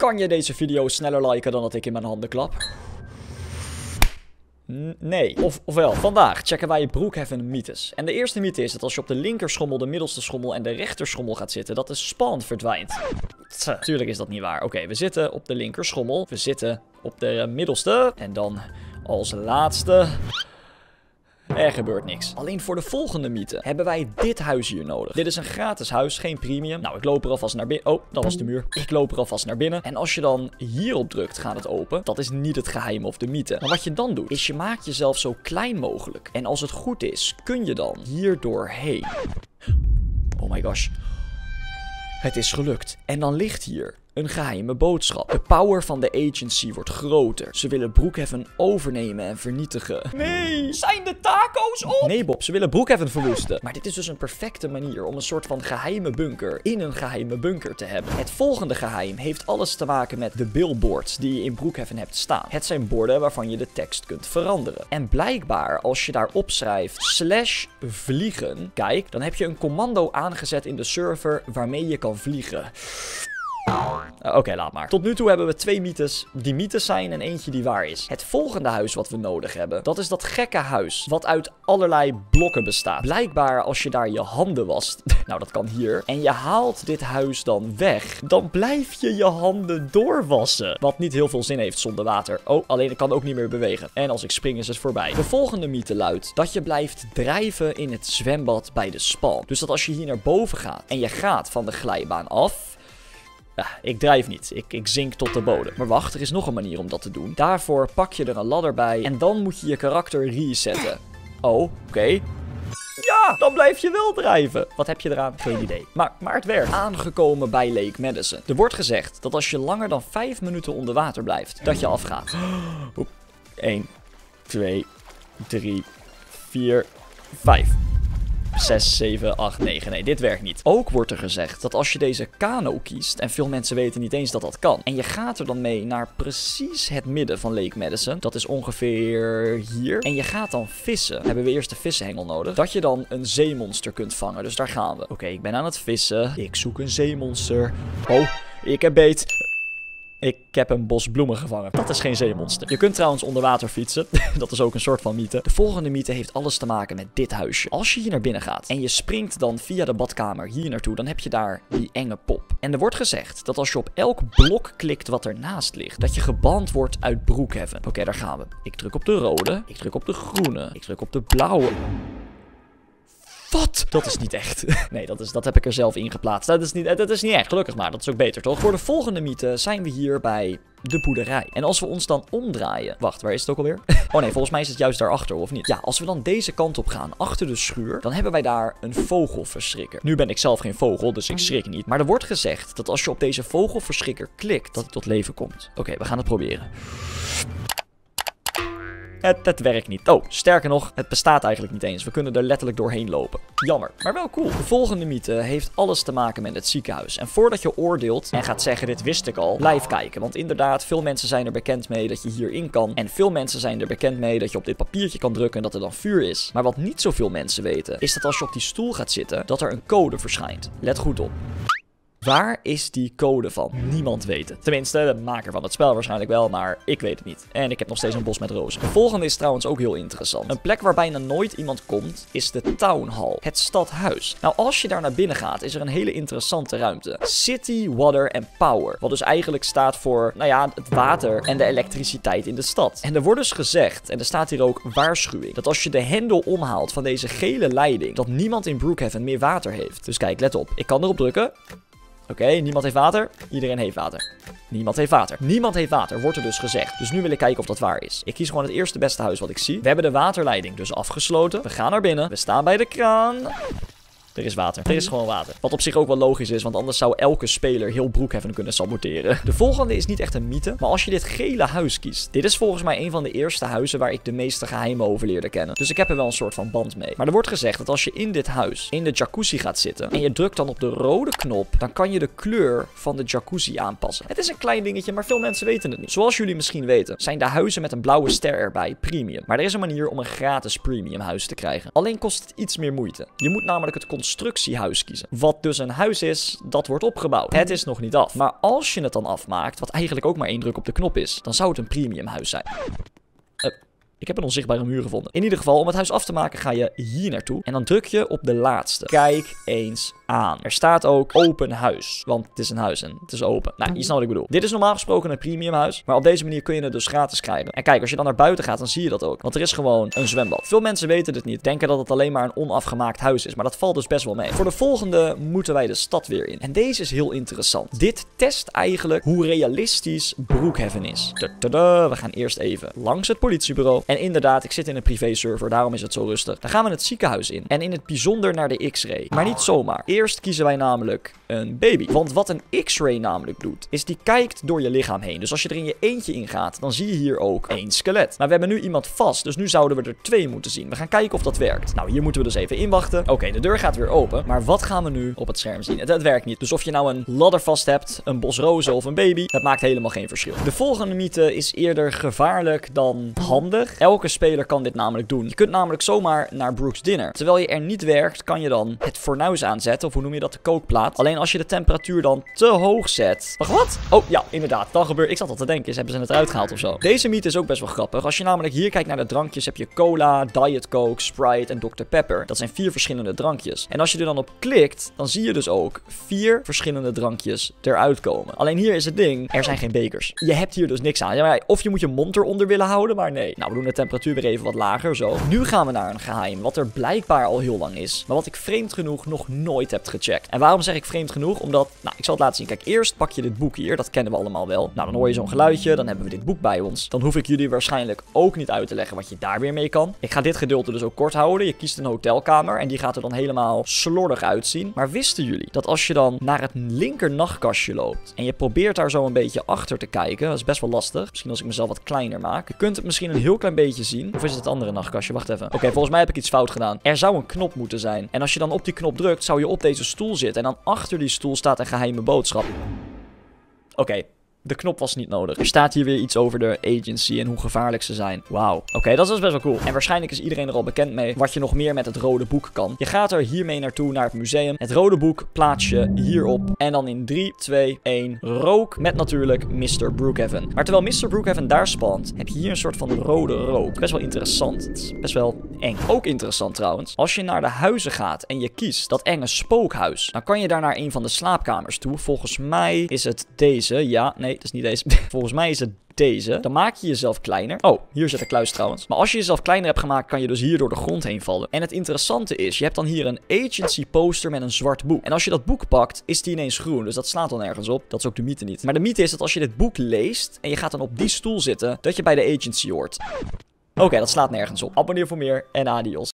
Kan je deze video sneller liken dan dat ik in mijn handen klap? Nee. Of, ofwel, vandaag checken wij Brookhaven mythes. En de eerste mythe is dat als je op de linker schommel, de middelste schommel en de rechter schommel gaat zitten, dat de spawn verdwijnt. Tuurlijk is dat niet waar. Oké, we zitten op de linker schommel. We zitten op de middelste. En dan als laatste... Er gebeurt niks. Alleen voor de volgende mythe hebben wij dit huis hier nodig. Dit is een gratis huis, geen premium. Nou, ik loop er alvast naar binnen. Oh, dat was de muur. Ik loop er alvast naar binnen. En als je dan hierop drukt, gaat het open. Dat is niet het geheim of de mythe. Maar wat je dan doet, is je maakt jezelf zo klein mogelijk. En als het goed is, kun je dan hier doorheen. Oh my gosh. Het is gelukt. En dan ligt hier een geheime boodschap. De power van de agency wordt groter. Ze willen Brookhaven overnemen en vernietigen. Nee, zijn de taco's op? Nee Bob, ze willen Brookhaven verwoesten. Maar dit is dus een perfecte manier om een soort van geheime bunker in een geheime bunker te hebben. Het volgende geheim heeft alles te maken met de billboards die je in Brookhaven hebt staan. Het zijn borden waarvan je de tekst kunt veranderen. En blijkbaar als je daarop schrijft slash vliegen, kijk, dan heb je een commando aangezet in de server waarmee je kan vliegen. Uh, Oké, laat maar. Tot nu toe hebben we twee mythes die mythes zijn en eentje die waar is. Het volgende huis wat we nodig hebben, dat is dat gekke huis. Wat uit allerlei blokken bestaat. Blijkbaar als je daar je handen wast, nou dat kan hier, en je haalt dit huis dan weg, dan blijf je je handen doorwassen. Wat niet heel veel zin heeft zonder water. Oh, alleen ik kan ook niet meer bewegen. En als ik spring is het voorbij. De volgende mythe luidt dat je blijft drijven in het zwembad bij de spawn. Dus dat als je hier naar boven gaat en je gaat van de glijbaan af... Ja, ik drijf niet. Ik, ik zink tot de bodem. Maar wacht, er is nog een manier om dat te doen. Daarvoor pak je er een ladder bij en dan moet je je karakter resetten. Oh, oké. Ja, dan blijf je wel drijven. Wat heb je eraan? Geen idee. Maar, maar het werkt. Aangekomen bij Lake Madison. Er wordt gezegd dat als je langer dan 5 minuten onder water blijft, dat je afgaat. 1, 2, 3, 4, 5. 6, 7, 8, 9. Nee, dit werkt niet. Ook wordt er gezegd dat als je deze kano kiest, en veel mensen weten niet eens dat dat kan, en je gaat er dan mee naar precies het midden van Lake Madison, dat is ongeveer hier, en je gaat dan vissen, hebben we eerst de vissenhengel nodig, dat je dan een zeemonster kunt vangen. Dus daar gaan we. Oké, ik ben aan het vissen. Ik zoek een zeemonster. Oh, ik heb beet. Ik heb een bos bloemen gevangen. Dat is geen zeemonster. Je kunt trouwens onder water fietsen. dat is ook een soort van mythe. De volgende mythe heeft alles te maken met dit huisje. Als je hier naar binnen gaat en je springt dan via de badkamer hier naartoe, dan heb je daar die enge pop. En er wordt gezegd dat als je op elk blok klikt wat ernaast ligt, dat je geband wordt uit Brookhaven. Oké, daar gaan we. Ik druk op de rode. Ik druk op de groene. Ik druk op de blauwe. Wat? Dat is niet echt. Nee, dat, is, dat heb ik er zelf in geplaatst. Dat is, niet, dat is niet echt, gelukkig maar. Dat is ook beter, toch? Voor de volgende mythe zijn we hier bij de boerderij. En als we ons dan omdraaien... Wacht, waar is het ook alweer? Oh nee, volgens mij is het juist daarachter, of niet? Ja, als we dan deze kant op gaan, achter de schuur... dan hebben wij daar een vogelverschrikker. Nu ben ik zelf geen vogel, dus ik schrik niet. Maar er wordt gezegd dat als je op deze vogelverschrikker klikt... dat het tot leven komt. Oké, we gaan het proberen. Het, werkt niet. Oh, sterker nog, het bestaat eigenlijk niet eens. We kunnen er letterlijk doorheen lopen. Jammer, maar wel cool. De volgende mythe heeft alles te maken met het ziekenhuis. En voordat je oordeelt en gaat zeggen, dit wist ik al, blijf kijken. Want inderdaad, veel mensen zijn er bekend mee dat je hierin kan. En veel mensen zijn er bekend mee dat je op dit papiertje kan drukken en dat er dan vuur is. Maar wat niet zoveel mensen weten, is dat als je op die stoel gaat zitten, dat er een code verschijnt. Let goed op. Waar is die code van? Niemand weet het. Tenminste, de maker van het spel waarschijnlijk wel, maar ik weet het niet. En ik heb nog steeds een bos met rozen. De volgende is trouwens ook heel interessant. Een plek waar bijna nooit iemand komt, is de Town Hall. Het stadhuis. Nou, als je daar naar binnen gaat, is er een hele interessante ruimte. City, Water en Power. Wat dus eigenlijk staat voor, nou ja, het water en de elektriciteit in de stad. En er wordt dus gezegd, en er staat hier ook waarschuwing, dat als je de hendel omhaalt van deze gele leiding, dat niemand in Brookhaven meer water heeft. Dus kijk, let op. Ik kan erop drukken. Oké, niemand heeft water. Iedereen heeft water. Niemand heeft water. Niemand heeft water, wordt er dus gezegd. Dus nu wil ik kijken of dat waar is. Ik kies gewoon het eerste beste huis wat ik zie. We hebben de waterleiding dus afgesloten. We gaan naar binnen. We staan bij de kraan. Er is water. Er is gewoon water. Wat op zich ook wel logisch is, want anders zou elke speler heel Brookhaven kunnen saboteren. De volgende is niet echt een mythe, maar als je dit gele huis kiest. Dit is volgens mij een van de eerste huizen waar ik de meeste geheimen over leerde kennen. Dus ik heb er wel een soort van band mee. Maar er wordt gezegd dat als je in dit huis, in de jacuzzi gaat zitten, en je drukt dan op de rode knop, dan kan je de kleur van de jacuzzi aanpassen. Het is een klein dingetje, maar veel mensen weten het niet. Zoals jullie misschien weten, zijn de huizen met een blauwe ster erbij premium. Maar er is een manier om een gratis premium huis te krijgen. Alleen kost het iets meer moeite. Je moet namelijk het concept constructiehuis kiezen. Wat dus een huis is dat wordt opgebouwd. Het is nog niet af. Maar als je het dan afmaakt, wat eigenlijk ook maar één druk op de knop is, dan zou het een premium huis zijn. Ik heb een onzichtbare muur gevonden. In ieder geval, om het huis af te maken ga je hier naartoe. En dan druk je op de laatste. Kijk eens aan. Er staat ook open huis. Want het is een huis en het is open. Nou, je snapt wat ik bedoel. Dit is normaal gesproken een premium huis. Maar op deze manier kun je het dus gratis krijgen. En kijk, als je dan naar buiten gaat, dan zie je dat ook. Want er is gewoon een zwembad. Veel mensen weten dit niet. Denken dat het alleen maar een onafgemaakt huis is. Maar dat valt dus best wel mee. Voor de volgende moeten wij de stad weer in. En deze is heel interessant. Dit test eigenlijk hoe realistisch Brookhaven is. We gaan eerst even langs het politiebureau. En inderdaad, ik zit in een privé server, daarom is het zo rustig. Dan gaan we het ziekenhuis in. En in het bijzonder naar de X-ray. Maar niet zomaar. Eerst kiezen wij namelijk een baby. Want wat een X-ray namelijk doet, is die kijkt door je lichaam heen. Dus als je er in je eentje ingaat, dan zie je hier ook één skelet. Maar we hebben nu iemand vast, dus nu zouden we er twee moeten zien. We gaan kijken of dat werkt. Nou, hier moeten we dus even inwachten. Oké, de deur gaat weer open. Maar wat gaan we nu op het scherm zien? Het, het werkt niet. Dus of je nou een ladder vast hebt, een bos rozen of een baby, dat maakt helemaal geen verschil. De volgende mythe is eerder gevaarlijk dan handig. Elke speler kan dit namelijk doen. Je kunt namelijk zomaar naar Brooks Dinner. Terwijl je er niet werkt, kan je dan het fornuis aanzetten. Of hoe noem je dat? De kookplaat. Alleen als je de temperatuur dan te hoog zet. Wacht, wat? Oh, ja, inderdaad. Dan gebeurt... Ik zat al te denken, hebben ze het eruit gehaald of zo. Deze mythe is ook best wel grappig. Als je namelijk hier kijkt naar de drankjes, heb je cola, Diet Coke, Sprite en Dr. Pepper. Dat zijn vier verschillende drankjes. En als je er dan op klikt, dan zie je dus ook vier verschillende drankjes eruit komen. Alleen hier is het ding, er zijn geen bekers. Je hebt hier dus niks aan. Of je moet je mond eronder willen houden, maar nee. Nou, we doen de temperatuur weer even wat lager, zo. Nu gaan we naar een geheim, wat er blijkbaar al heel lang is. Maar wat ik vreemd genoeg nog nooit heb gecheckt. En waarom zeg ik vreemd genoeg? Omdat, nou, ik zal het laten zien. Kijk, eerst pak je dit boek hier, dat kennen we allemaal wel. Nou, dan hoor je zo'n geluidje, dan hebben we dit boek bij ons. Dan hoef ik jullie waarschijnlijk ook niet uit te leggen wat je daar weer mee kan. Ik ga dit gedeelte dus ook kort houden. Je kiest een hotelkamer en die gaat er dan helemaal slordig uitzien. Maar wisten jullie dat als je dan naar het linker nachtkastje loopt en je probeert daar zo een beetje achter te kijken, dat is best wel lastig. Misschien als ik mezelf wat kleiner maak. Je kunt het misschien een heel klein beetje zien. Of is het het andere nachtkastje? Wacht even. Oké, volgens mij heb ik iets fout gedaan. Er zou een knop moeten zijn. En als je dan op die knop drukt, zou je op deze stoel zitten. En dan achter die stoel staat een geheime boodschap. Oké, de knop was niet nodig. Er staat hier weer iets over de agency en hoe gevaarlijk ze zijn. Wauw. Oké, dat is best wel cool. En waarschijnlijk is iedereen er al bekend mee wat je nog meer met het rode boek kan. Je gaat er hiermee naartoe naar het museum. Het rode boek plaats je hierop. En dan in 3, 2, 1 rook met natuurlijk Mr. Brookhaven. Maar terwijl Mr. Brookhaven daar spant, heb je hier een soort van rode rook. Best wel interessant. Best wel eng. Ook interessant trouwens. Als je naar de huizen gaat en je kiest dat enge spookhuis, dan kan je daar naar een van de slaapkamers toe. Volgens mij is het deze. Ja, nee. Nee, het is niet deze. Volgens mij is het deze. Dan maak je jezelf kleiner. Oh, hier zit een kluis trouwens. Maar als je jezelf kleiner hebt gemaakt, kan je dus hier door de grond heen vallen. En het interessante is, je hebt dan hier een agency poster met een zwart boek. En als je dat boek pakt, is die ineens groen. Dus dat slaat dan ergens op. Dat is ook de mythe niet. Maar de mythe is dat als je dit boek leest en je gaat dan op die stoel zitten, dat je bij de agency hoort. Oké, dat slaat nergens op. Abonneer voor meer en adios.